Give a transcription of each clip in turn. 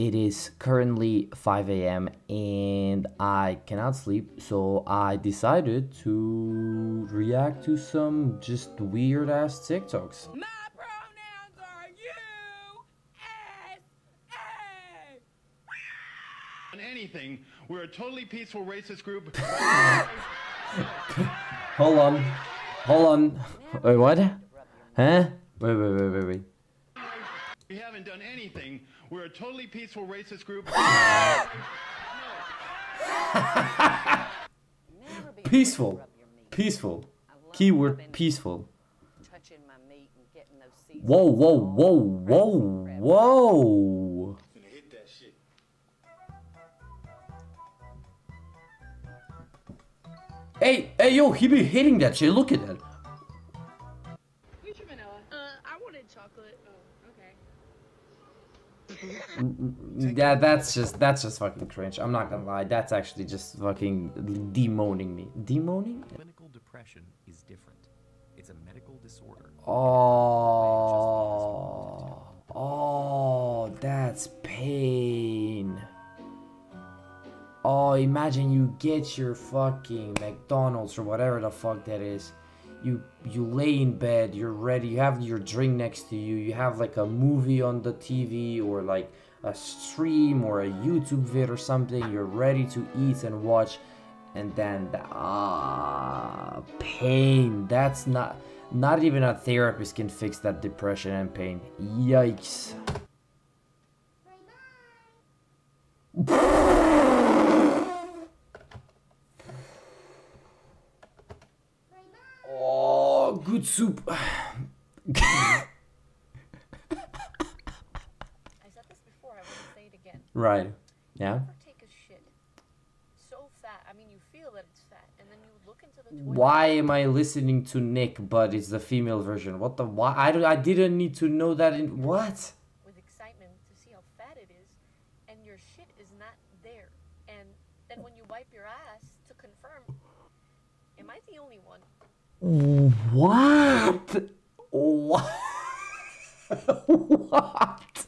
it is currently 5 a.m. and I cannot sleep, so I decided to react to some just weird ass TikToks. My pronouns are you, S, A. on anything. We're a totally peaceful racist group. Hold on. Hold on. Wait, what? Huh? Wait, wait, wait, wait, wait. we haven't done anything. We're a totally peaceful racist group. Peaceful. Peaceful. Keyword peaceful. Whoa, whoa, whoa, whoa, whoa. Hey, hey, yo, he be hitting that shit. Look at that. Yeah, that's just that's just fucking cringe. I'm not gonna lie. That's actually just fucking demoning me. Demoning? Clinical depression is different. It's a medical disorder. Oh, oh, that's pain. Oh, imagine you get your fucking McDonald's or whatever the fuck that is. You you lay in bed, you're ready, you have your drink next to you, you have like a movie on the TV or like a stream or a YouTube vid or something, you're ready to eat and watch, and then the, ah pain. That's not not even a therapist can fix that depression and pain. Yikes. Oh, good soup. I said this before, I wouldn't say it again. right. Yeah. Never take a shit so fat. I mean, you feel that it's fat, and then you look into the toilet. Why am I listening to Nick, but it's the female version? What the why? I, don't- I didn't need to know that in what? with excitement to see how fat it is, and your shit is not there. And then when you wipe your ass to confirm, am I the only one? What? What? what?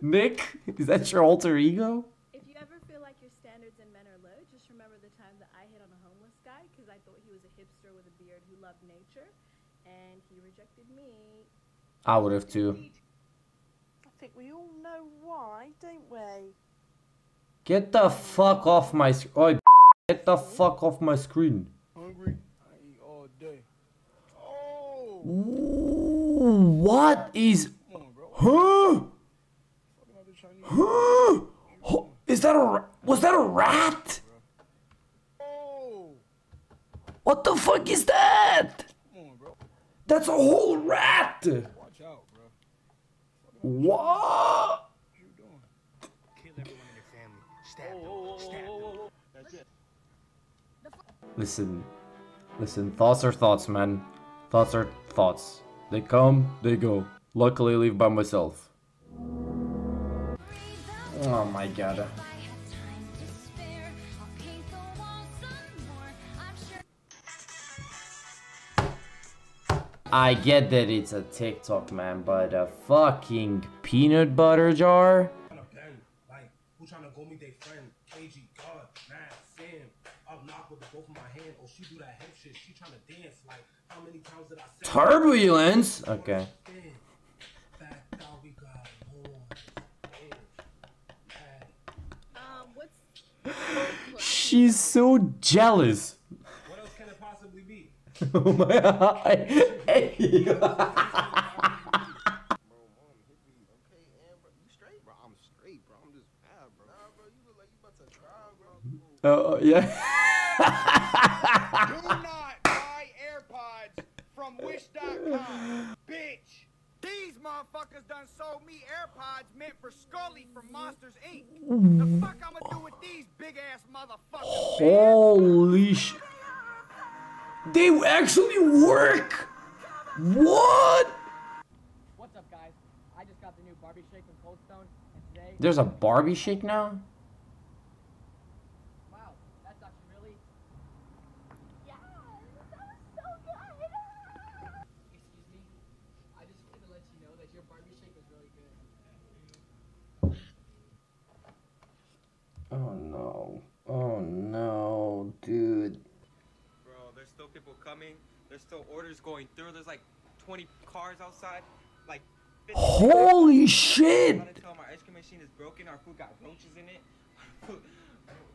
Nick, is that your alter ego? If you ever feel like your standards in men are low, just remember the time that I hit on a homeless guy because I thought he was a hipster with a beard who loved nature, and he rejected me. I would have too. I think we all know why, don't we? Get the fuck off my sc- Oi, get the fuck off my screen. Hungry? I eat all day. Oh! Ooh, What is? Huh? Huh? Is that a? Was that a rat? What the fuck is that? That's a whole rat. What? Listen, listen. Thoughts are thoughts, man. Thoughts are thoughts. They come, they go. Luckily, I live by myself. Oh my god. I get that it's a TikTok, man, but a fucking peanut butter jar? Tryna bang, like who tryna go meet their friend, KG God, Mad Sam, up knock with both of my hand, oh she do that hip shit, she tryna dance, like how many times did I say Turbulence? Okay. Stand, back down, we got more, stand, back. Um, what's She's so jealous. What else can it possibly be? oh my god. Hey. Bro, mom hit me. Okay, Amber. You straight? Bro, I'm straight, bro. I'm just mad, bro. Nah, bro, you look like you about to cry, bro. Oh, yeah. Do not buy AirPods from Wish.com, bitch. These motherfuckers done sold me AirPods meant for Sulley from Monsters Inc. The fuck I'ma do with these big ass motherfuckers? Holy sh. They actually work! What? What's up, guys? I just got the new Barbie Shake from Cold Stone, and today. There's a Barbie shake now? Wow, that's actually really. Excuse me. I just wanted to let you know that your Barbie Shake was really good. People coming. There's still orders going through. There's like 20 cars outside. Like. 50 Holy shit! I'm trying to tell 'em our ice cream machine is broken. Our food got roaches in it.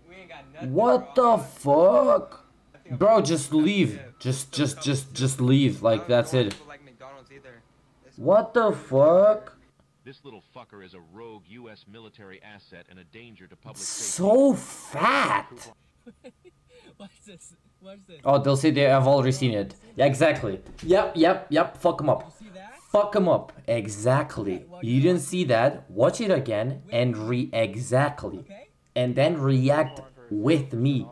we ain't got nothing. What bro. the fuck? Bro, just leave. Just, just, just, just leave. Like, that's it. People like McDonald's either. What the fuck? This little fucker is a rogue U.S. military asset and a danger to public safety. So fat! Watch this. Watch this. Oh, they'll say they have already seen it. Yeah, exactly. Yep, yep, yep. Fuck them up. Fuck them up. Exactly. You didn't see that. Watch it again and re exactly. And then react with me.